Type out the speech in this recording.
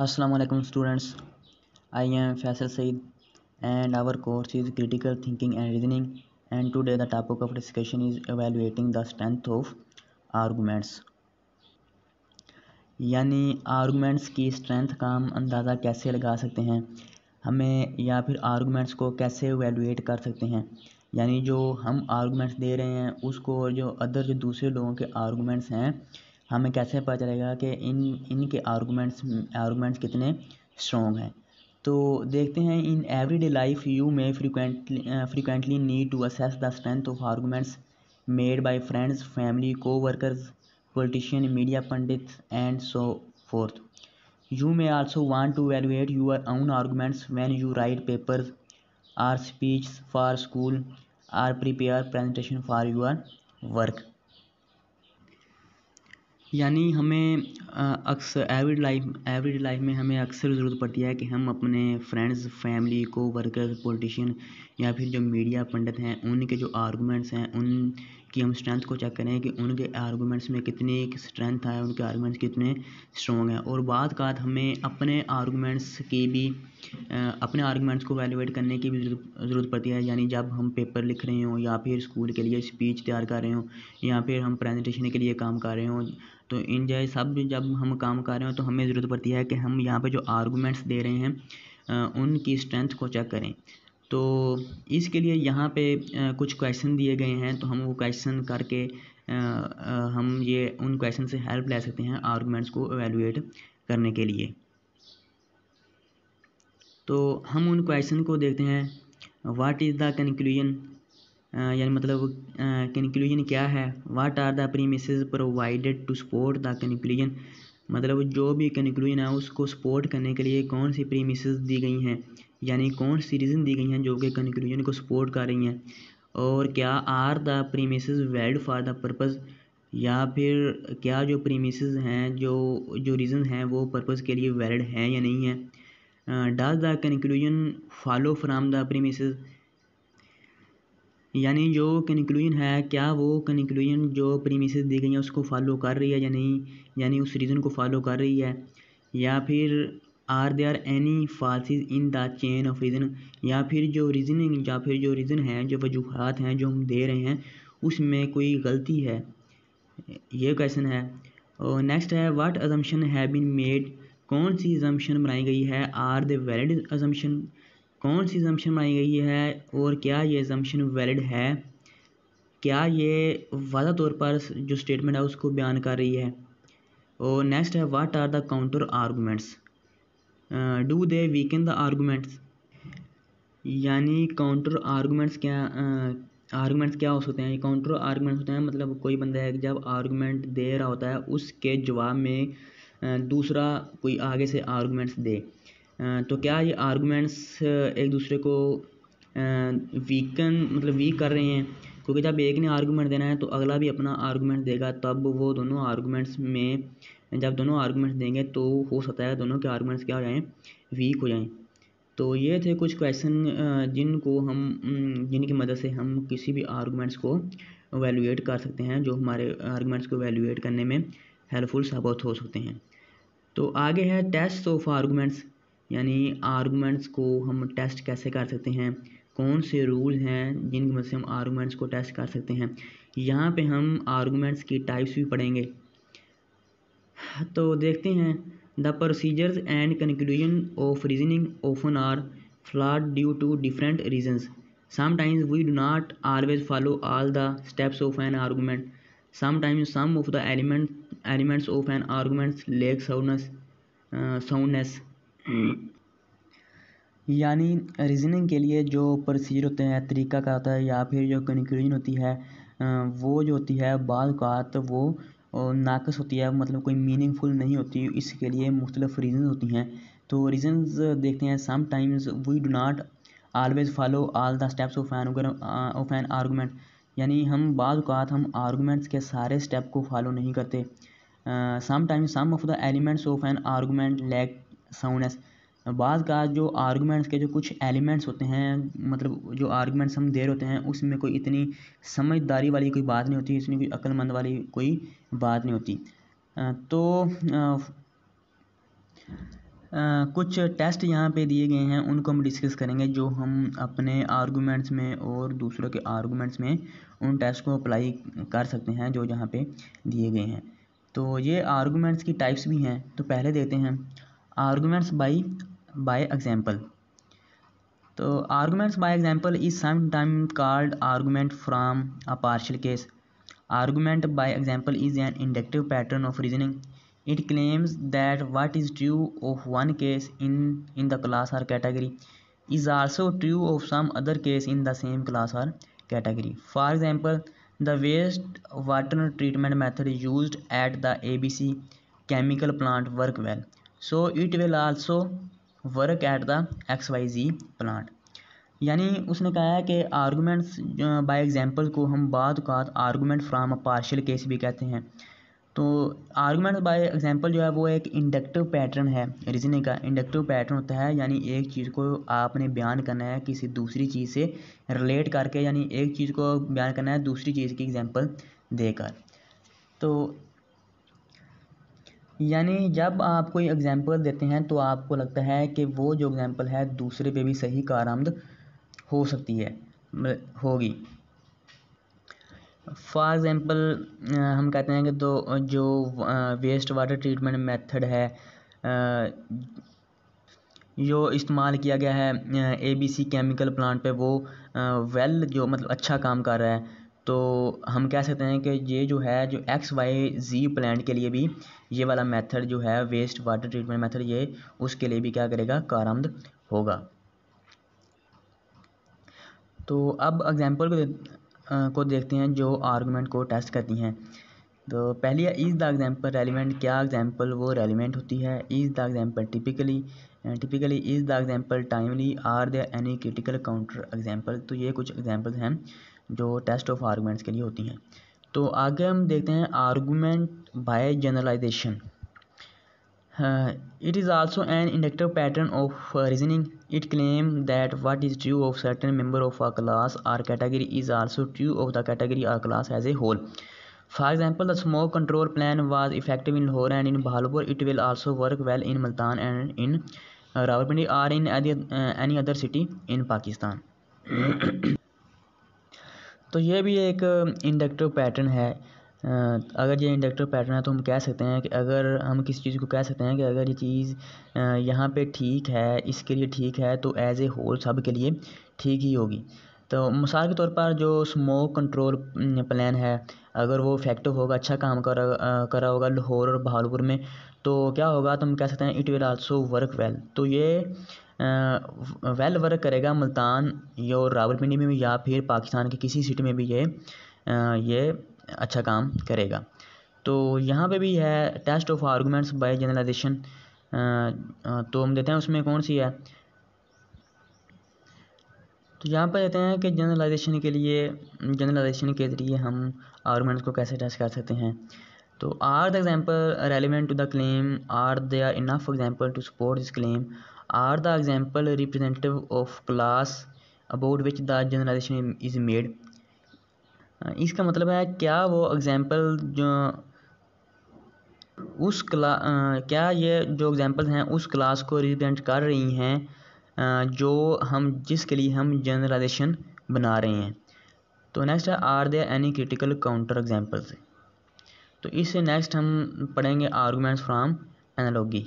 अस्सलाम वालेकुम students I am Faisal Saeed and our course is critical thinking and reasoning and today the topic of discussion is evaluating the strength of arguments यानी arguments की strength का हम अंदाज़ा कैसे लगा सकते हैं? हमें या फिर आर्गूमेंट्स को कैसे एवेल्युएट कर सकते हैं? यानी जो हम आर्गूमेंट्स दे रहे हैं, उसको जो अदर जो दूसरे लोगों के आर्गूमेंट्स हैं हमें कैसे पता चलेगा कि इन, इनके आर्गूमेंट्स आर्गूमेंट्स कितने स्ट्रॉन्ग हैं? तो देखते हैं in everyday life you may frequently frequently need to assess the strength of arguments made by friends family coworkers politician media pundit and so forth you may also want to evaluate your own arguments when you write paper or speech for school or prepare presentation for your work यानी हमें अक्सर every life every life में हमें अक्सर ज़रूरत पड़ती है कि हम अपने friends family coworkers politician या फिर जो मीडिया पंडित हैं, उनके जो आर्गूमेंट्स हैं उन की हम स्ट्रेंथ को चेक करें कि उनके आर्गूमेंट्स में कितनी स्ट्रेंथ है उनके आर्गूमेंट्स कितने स्ट्रॉन्ग हैं। और बाद का हमें अपने आर्गूमेंट्स की भी अपने आर्गूमेंट्स को वैल्यूएट करने की भी ज़रूरत पड़ती है। यानी जब हम पेपर लिख रहे हों या फिर स्कूल के लिए स्पीच तैयार कर रहे हों या फिर हम प्रेजेंटेशन के लिए काम कर रहे हों तो इन जैसे सब जब हम काम कर रहे हो तो हमें ज़रूरत पड़ती है कि हम यहाँ पे जो आर्गूमेंट्स दे रहे हैं उनकी स्ट्रेंथ को चेक करें। तो इसके लिए यहाँ पे कुछ क्वेश्चन दिए गए हैं तो हम वो क्वेश्चन करके हम ये, उन क्वेश्चन से हेल्प ले सकते हैं आर्गूमेंट्स को एवेलुएट करने के लिए। तो हम उन क्वेश्चन को देखते हैं। व्हाट इज़ द कंक्लूजन यानी मतलब कंक्लूजन क्या है? What are the premise provided to support the conclusion मतलब जो भी कंक्लूजन है, उसको सपोर्ट करने के लिए कौन सी प्रीमिस दी गई हैं? यानी कौन सी रीज़न दी गई हैं जो कि कंक्लूजन को सपोर्ट कर रही हैं? और क्या are the premise valid for the purpose या फिर क्या जो प्रीमिस हैं, जो जो रीज़न हैं, वो पर्पज़ के लिए वैलिड हैं या नहीं है? Does the conclusion follow from the premise यानी जो कंक्लूजन है, क्या वो कंक्लूजन जो प्रीमिस दी गई हैं उसको फॉलो कर रही है या नहीं? यानी उस रीज़न को फॉलो कर रही है? या फिर are there any fallacies in the chain of reason या फिर जो रीज़निंग या फिर जो रीज़न है, जो वजूहत हैं, जो हम दे रहे हैं, उसमें कोई गलती है? ये क्वेश्चन है। और नेक्स्ट है व्हाट अजम्पशन है बीन मेड कौन सी अजम्पशन बनाई गई है? आर द वैलिड अजम्पशन कौन सी अजम्पशन बनाई गई है? और क्या ये अजम्पशन वैलिड है? क्या ये वादा तौर पर जो स्टेटमेंट है, उसको बयान कर रही है? और नेक्स्ट है what are the counter arguments do they weaken the arguments यानी काउंटर आर्गूमेंट्स क्या आर्गूमेंट्स क्या हो सकते हैं? काउंटर आर्गूमेंट्स होते हैं मतलब कोई बंदा है जब आर्गूमेंट दे रहा होता है, उसके जवाब में दूसरा कोई आगे से आर्गूमेंट्स दे। तो क्या ये आर्गूमेंट्स एक दूसरे को वीकन मतलब वीक कर रहे हैं? क्योंकि जब एक ने आर्गूमेंट देना है तो अगला भी अपना आर्गूमेंट देगा, तब वो दोनों आर्गूमेंट्स में जब दोनों आर्गूमेंट्स देंगे तो हो सकता है दोनों के आर्गूमेंट्स क्या हो जाएँ वीक हो जाएँ। तो ये थे कुछ क्वेश्चन जिनको हम जिनकी मदद से हम किसी भी आर्गूमेंट्स को वैल्यूएट कर सकते हैं, जो हमारे आर्गूमेंट्स को वैल्यूएट करने में हेल्पफुल साबित हो सकते हैं। तो आगे है टेस्ट ऑफ़ आर्गूमेंट्स यानी आर्गूमेंट्स को हम टेस्ट कैसे कर सकते हैं, कौन से रूल हैं जिनकी मदद से हम आर्गूमेंट्स को टेस्ट कर सकते हैं। यहाँ पे हम आर्गूमेंट्स की टाइप्स भी पढ़ेंगे। तो देखते हैं the procedures and conclusion of reasoning often are flawed due to different reasons sometimes we do not always follow all the steps of an argument sometimes some of the element elements of an arguments lack soundness soundness यानी reasoning के लिए जो procedure होते हैं, तरीका का होता है या फिर जो कंक्लूजन होती है वो जो होती है, बाद का वो और नाकस होती है मतलब कोई मीनिंगफुल नहीं होती, इसके लिए मुख्तलिफ़ रीज़न होती हैं। तो रीज़न्स देखते हैं sometimes we do not always follow all the steps of an of an argument यानी हम बाद कात हम आर्गूमेंट्स के सारे स्टेप को फॉलो नहीं करते। Sometimes some of the elements of an argument lack soundness बाद का जो आर्गूमेंट्स के जो कुछ एलिमेंट्स होते हैं मतलब जो आर्गूमेंट्स हम दे रहे होते हैं, उसमें कोई इतनी समझदारी वाली कोई बात नहीं होती इसमें कोई अक्लमंद वाली कोई बात नहीं होती। तो कुछ टेस्ट यहाँ पे दिए गए हैं, उनको हम डिस्कस करेंगे, जो हम अपने आर्गूमेंट्स में और दूसरों के आर्गूमेंट्स में उन टेस्ट को अप्लाई कर सकते हैं, जो यहाँ पे दिए गए हैं। तो ये आर्गूमेंट्स की टाइप्स भी हैं तो पहले देते हैं। Arguments by by example. So arguments by example is sometimes called argument from a partial case. Argument by example is an inductive pattern of reasoning. It claims that what is true of one case in in the class or category is also true of some other case in the same class or category. For example the waste water treatment method used at the abc chemical plant work well. So it will also work X Y Z plant. यानी उसने कहा है कि arguments by example को हम बाद का argument from a partial case भी कहते हैं। तो आर्गूमेंट बाय एग्जांपल जो है वो एक इंडक्टिव पैटर्न है। रीजनिंग का इंडक्टिव पैटर्न होता है, यानी एक चीज़ को आपने बयान करना है किसी दूसरी चीज़ से रिलेट करके, यानी एक चीज़ को बयान करना है दूसरी चीज़ की एग्जांपल देकर। तो यानी जब आप कोई एग्जांपल देते हैं तो आपको लगता है कि वो जो एग्जांपल है, दूसरे पे भी सही कारआमद हो सकती है होगी। फॉर एग्ज़ाम्पल हम कहते हैं कि दो, जो वेस्ट वाटर ट्रीटमेंट मेथड है जो इस्तेमाल किया गया है A B C chemical plant पे, वो वेल जो मतलब अच्छा काम कर रहा है तो हम कह सकते हैं कि ये जो है जो एक्स वाई जी प्लांट के लिए भी ये वाला मेथड जो है वेस्ट वाटर ट्रीटमेंट मेथड ये उसके लिए भी क्या करेगा कारआमद होगा। तो अब एग्जांपल को दे, को देखते हैं जो आर्गूमेंट को टेस्ट करती हैं। तो पहली है इज़ द एग्जांपल रेलिवेंट क्या एग्जांपल वो रेलिवेंट होती है? Is the example typically typically is the example timely are there any critical counter example तो ये कुछ एग्जांपल्स हैं। जो टेस्ट ऑफ़ आर्गूमेंट्स के लिए होती हैं। तो आगे हम देखते हैं argument by generalization it is also an inductive pattern of reasoning it claim that what is true of certain member of or class or category is also true of the category or class as a whole for example the smoke control plan was effective in Lahore and in Bahawalpur it will also work well in Multan and in Rawalpindi or in any other city in Pakistan तो ये भी एक inductive pattern है। अगर ये inductor pattern है तो हम कह सकते हैं कि अगर हम किसी चीज़ को कह सकते हैं कि अगर ये चीज़ यहाँ पे ठीक है, इसके लिए ठीक है तो एज़ ए होल सब के लिए ठीक ही होगी। तो मिसाल के तौर पर जो स्मोक कंट्रोल प्लान है, अगर वो इफ़ेक्टिव होगा अच्छा काम कर करा होगा लाहौर और बहालपुर में तो क्या होगा तो हम कह सकते हैं it will also work well तो ये वेल वर्क करेगा मुल्तान, या रावलपिंडी में भी या फिर पाकिस्तान की किसी सिटी में भी ये ये अच्छा काम करेगा। तो यहाँ पे भी है test of arguments by generalization तो हम देते हैं उसमें कौन सी है? तो यहाँ पर देते हैं कि जनरलाइजेशन के लिए जनरलाइजेशन के ज़रिए हम आर्गूमेंट्स को कैसे टेस्ट कर सकते हैं। तो are the example relevant to the claim are they are enough example to support this claim are the example representative of class about which the generalization is made इसका मतलब है, क्या वो एग्ज़ाम्पल जो, उस क्ला क्या ये जो एग्ज़ाम्पल हैं, उस क्लास को रिप्रेजेंट कर रही हैं जो हम, जिसके लिए हम जनरलाइजेशन बना रहे हैं। तो नेक्स्ट है are they any critical counter examples तो इससे नेक्स्ट हम पढ़ेंगे आर्गूमेंट्स फ्राम एनालॉगी